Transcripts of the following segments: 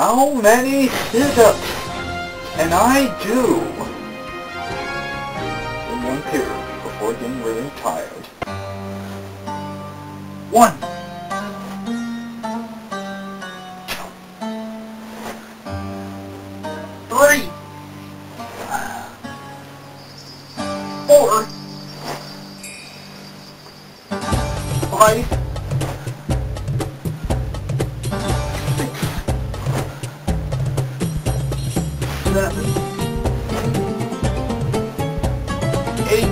How many sit-ups can I do in one period before getting really tired? One. Three. Four. Five. Eight,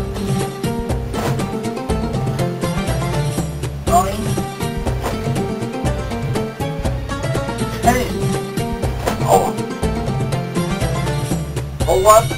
nine, oh,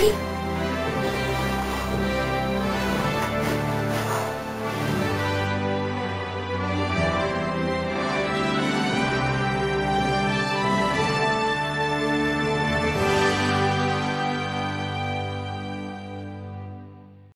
り